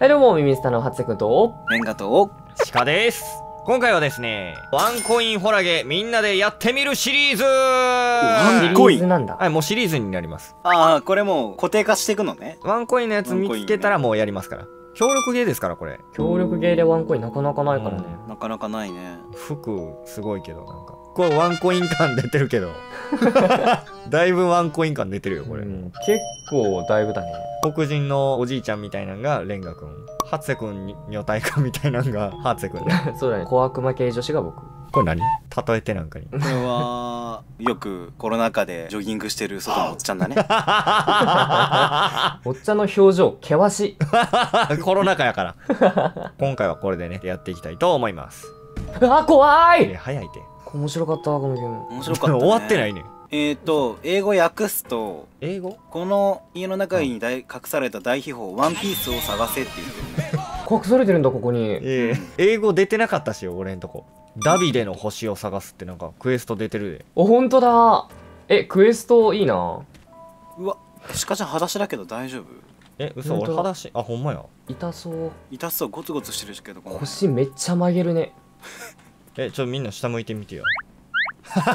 はい、どうも、ミミスタの初瀬くんと、レンガと、鹿です。今回はですねワンコインホラゲみんなでやってみるシリーズ。ワンコイン。ーズなんだ。はいもうシリーズになります。ああ、これもう固定化していくのね。ワンコインのやつ見つけたらもうやりますから協力ゲーですからこれ協力ゲーでワンコインなかなかないからね。なかなかないね。服すごいけどなんかこれワンコイン感出てるけど だいぶワンコイン感出てるよこれ、うん結構だいぶだね。黒人のおじいちゃんみたいなのがレンガくんハツセくんに女体化みたいなのがハツセくんでそうだね。小悪魔系女子が僕。これ何？例えてなんかにこれは、よくコロナ禍でジョギングしてる外のおっちゃんだね。おっちゃんの表情、険しい。コロナ禍やから今回はこれでねやっていきたいと思いますあ、怖えい早いて面白かったわ、このゲーム。面白かった、ね。。終わってないいねえっ、ー、と、英語訳すと、英語？この家の中に大隠された大秘宝、ワンピースを探せって言ってるね。隠されてるんだ、ここに。ええ英語出てなかったしよ俺んとこダビデの星を探すってなんかクエスト出てるでお、ほんとだ。え、クエストいいな。うわ、鹿ちゃん裸足だけど大丈夫？え嘘俺裸足あほんまや痛そう。痛そう、ゴツゴツしてるけど、腰めっちゃ曲げるね。えちょみんな下向いてみてよえ、待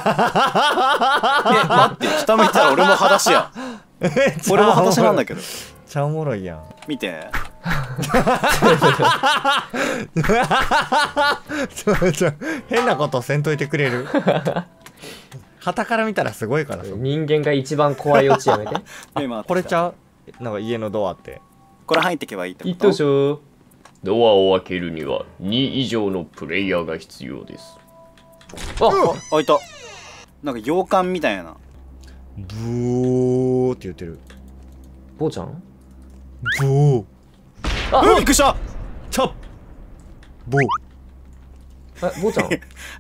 って、下向いたら俺も裸足や。俺も裸足なんだけど。めっちゃおもろいやん見て。ちょちょ変なことせんといてくれる。旗から見たらすごいからさ。人間が一番怖いオチやめて。目回ってきたこれちゃう？なんか家のドアってこれ入って。けばいいってこと一等賞。ドアを開けるには2以上のプレイヤーが必要です。あ、あいた。なんか洋館みたいな。ブーって言ってる。坊ちゃん？ブー。あうんびっくりした。チャッブーえ、坊ちゃ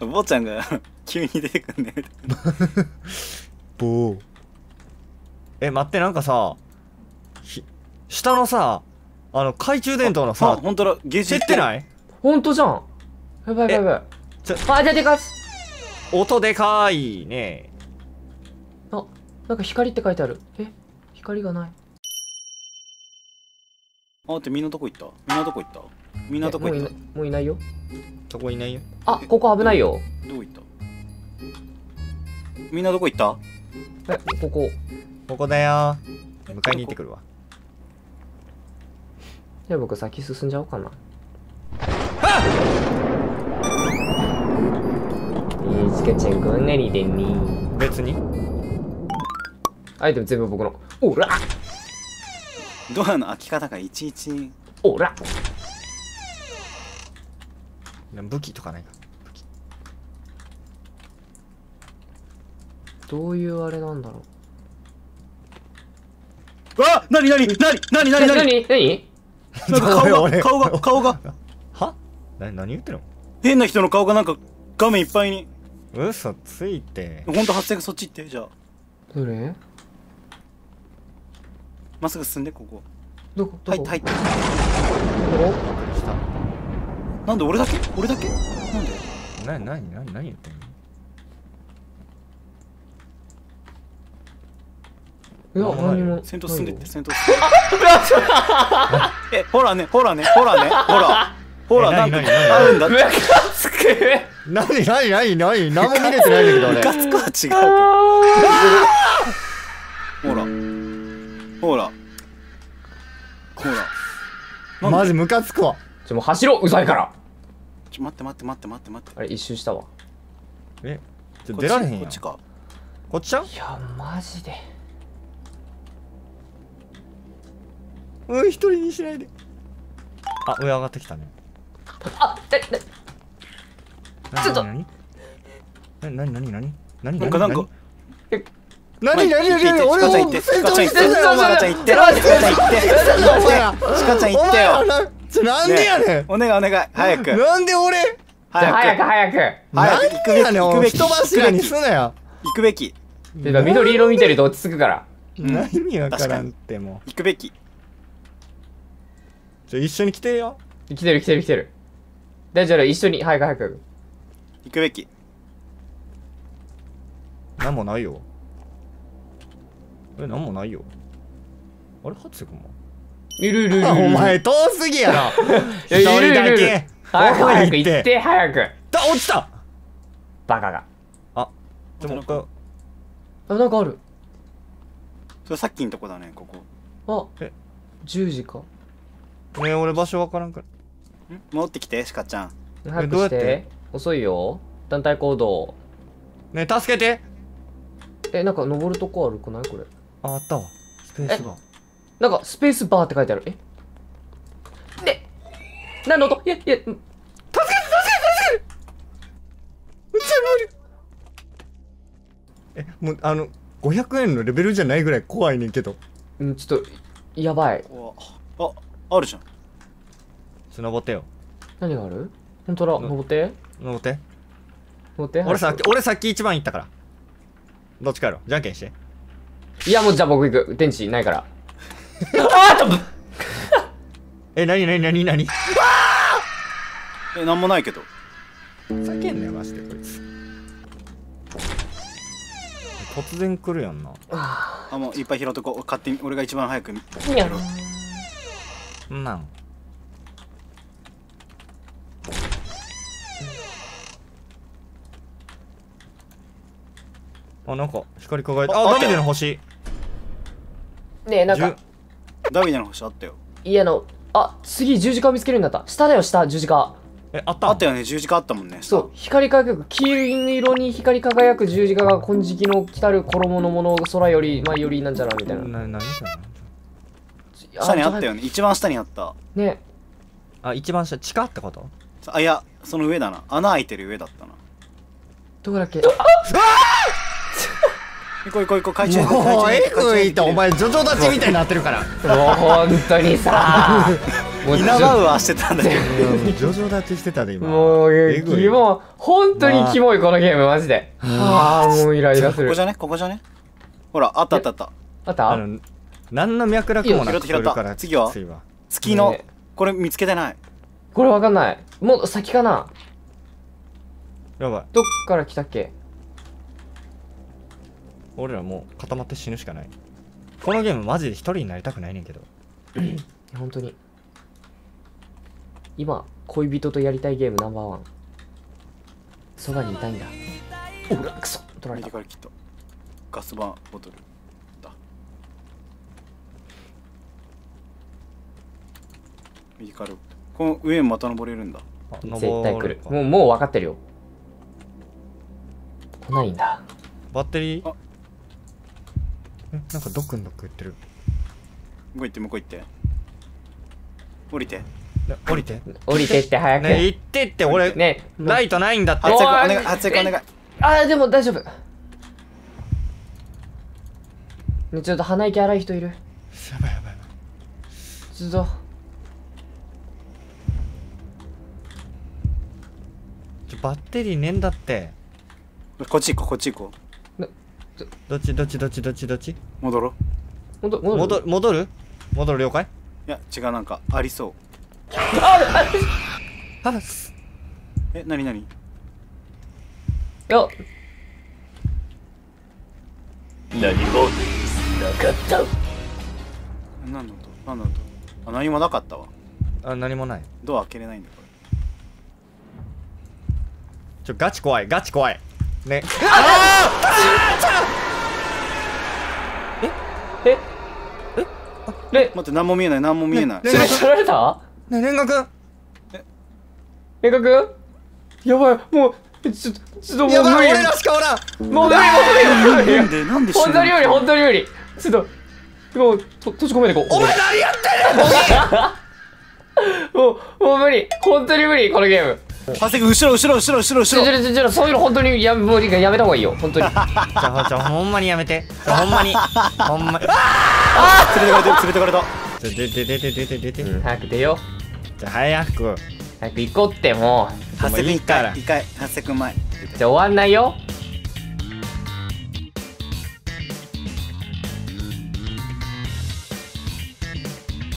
ん 坊ちゃんが 急に出てくんねブーえ待ってなんかさひ下のさあの懐中電灯のあさ本当だ。ゲージ照ってない？いほんとじゃん。やばいやばいやばい。ちょあ、じゃでかす。音でかいね。あ、なんか光って書いてある。え、光がないあってみんなどこ行った？みんなどこ行った？みんなどこえもういな行ったもういないよ。そこいないよ？あ、ここ危ないよ。どこ行った？みんなどこ行った？え、ここ。ここだよ。迎えに行ってくるわ。じゃあ僕先進んじゃおうかな。えー、チカちゃんこんなにでんに別に。アイテム全部僕の。おらドアの開き方がいちいち。おら。武器とかないか。どういうあれなんだろあなになになになになになにになになんか顔俺が顔が顔が。は？な何言ってんの？変な人の顔がなんか画面いっぱいに。嘘ついて。ほんと発生がそっち行ってじゃあ。どれ？まっすぐ進んでここ。どこ？どこ？入って入って。どこ？したなんで俺だけ？俺だけ？なんで？な何何何言ってんの？いや、何も。先頭進んでってないよ。先頭進んで えほらねほらねほらねほら。ほらえなんか何何何あるんだ。ムカつく何何何何何も見れてないんだけど俺。ムカつくは違う ほら。ほら。マジムカつくわ。ちょ、もう走ろう。うざいから。ちょ待って待って待って待って待って。あれ、一周したわ。えちょ出られへんやん。こっちか。こっちちゃう？いや、マジで。うん一人にしないで。あ上上がってきたね。あ、だ、だ、ちょっと。何何何何何何なんかなんか何何何何何俺チカちゃん行ってチカちゃん行ってチカちゃん行ってチカちゃん行ってお前らチカちゃん行お前ってよらなんでやねんお願いお願い早くなんで俺早く早く。早く行くべき行くべき人柱にすなよ行くべきてか、緑色見てると落ち着くから。うん何わからんっても行くべきうちょ一緒に来てよ来てる来てる来てる。大丈夫、一緒に、早く早く。行くべきなんもないよえなんもないよ。あれ初瀬君も。いるいるいるお前遠すぎやろ。いやいるいるいる。一人だけ。早く行って。早くだ落ちた。バカが。あちょもう一回。あなんかある。それさっきのとこだねここ。あえ。10時か。ねえ俺場所わからんから。ん？戻ってきてシカちゃん。早くしどうやってて？遅いよ。団体行動。ねえ助けて。えなんか登るとこあるくない？これああったわ。スペースバー。なんかスペースバーって書いてある。え？で何の音いやいやん。えもうあの500円のレベルじゃないぐらい怖いねんけど。うんちょっとやばい。おああるじゃん。登ってよ。何がある？本当だ。登って。登って。登って？俺さ早く俺さっき一番行ったから。どっちかやろじゃんけんしていやもうじゃあ僕行く。電池ないから。あーっとぶえなになになになに？えなんもないけど。叫んねんマジでこいつ。突然来るやんな。あもういっぱい拾っとこう。勝手に俺が一番早く。にゃんなん？あなんか光り輝いてあダメでの星ねえなんか。ダビデの星あったよ。家のあ次十字架を見つけるんだった。下だよ下十字架。えあったあったよね十字架あったもんね。そう。光り輝く黄色に光り輝く十字架が金色の来たる衣のもの空より前よりなんちゃらみたいな。な何それ？下にあったよよね。一番下にあった。ね。あ一番下地下ってこと？あいやその上だな。穴開いてる上だったな。どこだっけ？あ行こう行こう行こう。海中もうえぐいってお前ジョジョ立ちみたいになってるから。もう本当にさ。もう稲葉はしてたんだけどジョジョ立ちしてたで今。もうキモ本当にキモいこのゲームマジで。あ。あもうイライラする。ここじゃね？ここじゃね？ほらあったあった。あった？あった？あの何の脈絡もなく拾ったから次は。月のね。これ見つけてない。これわかんない。もう先かな。やばい。どっから来たっけ？俺らもう固まって死ぬしかない。このゲームマジで一人になりたくないねんけど。本当に。今恋人とやりたいゲームナンバーワン。そばにいたいんだ。おらクソ。取られた右からきっとガスバーボトルだ。右から。この上また登れるんだ。あ絶対来る。もうもう分かってるよ。来ないんだ。バッテリー？あえなんかドックンドック言ってる。向こう行って向こう行って。降りて。ね降りて。降りてって早く。ね行ってって俺ね。ライトないんだって。発着お願い発着お願い。あーでも大丈夫。ねちょっと鼻息荒い人いる。やばいやばいやばい。ちょっとちょバッテリーねえんだって。こっち行こうこっち行こどっちどっちどっちどっち？どっちう戻ろう。戻戻戻る？る戻る？戻る了解？いや違うなんかありそう。あす。えなになに？いや。何もなかった。何の音？何の音？あ何もなかったわ。あ何もない。ドア開けれないんだこちょガチ怖いガチ怖いね。え？え？え？れ待って何も見えない何も見えない。ね。それ。取られた？ねレンガ君え？かくんやばいもうえちょっとちょっともうやば無理い俺らしかおらん。もう無理もう無理。なんでなんで本当に無理ん本当に無理。ちょっともうと閉じ込めてこう。お前何やってんの もうもう無理。本当に無理このゲーム長谷君後ろ後ろ後ろ後ろちょ後ろちょちょちょそういうの本当にやもうやめた方がいいよ。本当に。じゃあじゃあほんまにやめて。ほんまに。ほんま。に連れてかれてる連れてかれた。ちょ出て出て出て出てうん早く出よう。じゃあ早く。早く行こうってもう。長谷君一いいから。回一回。長谷君前。じゃあ終わんないよ